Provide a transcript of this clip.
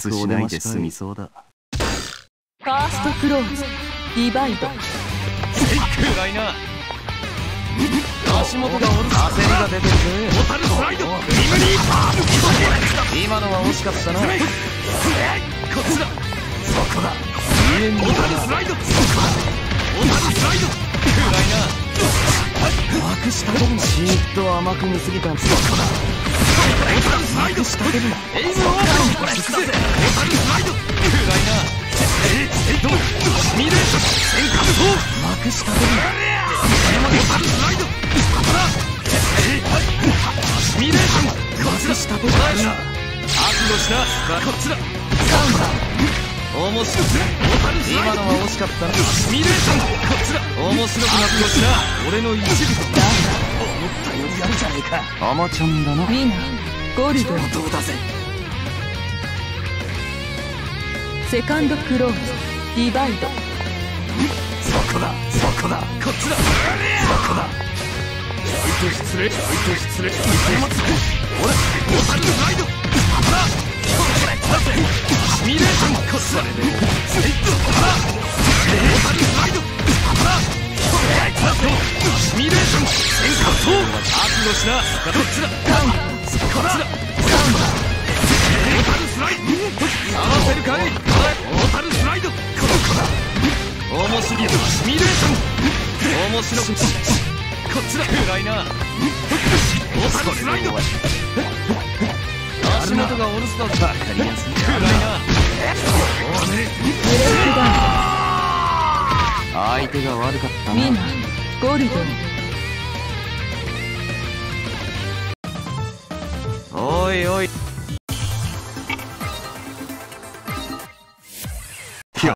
しないで済みそうだ。ファーストクローズディバイド。暗いな足元がおる。焦りが出てるぜ。モタルスライドリム今のは惜しかったな。こっちだ。そこだ。タルスライドモタルスライド暗いなまくしたてるなちーっと甘く見すぎたんそこだライドしたてるなエイム。オーバーこれ進めモタルスライド暗いなええっとミレーション戦艦砲まくしたてるなモタルスライドここだ。えミレーションこっちだ。したてるな覚悟したこっちだ面白いモタルスライド今のは惜しかったな。ミレーションこっちだ面白くなってきた俺の一部と思ったよりやるじゃねえかアマちゃんだな。ウィナーゴルドンどうだぜ。セカンドクローズディバイド。そこだそこだ。こっちだ。そこだ。ちょいと失礼ちょいと失礼。ちょいと失礼ほらモータルスライドほらこれだぜシミュレーションこそれでもスイッチほらモータルスライドほらこれだぜシミュレーション戦艦砲覚悟しなこっちだ。こっちだモータルスライド合わせるかいモータルスライドここだ。面白いシミュレーション相手が悪かったなウン。ウィナールドンおいおい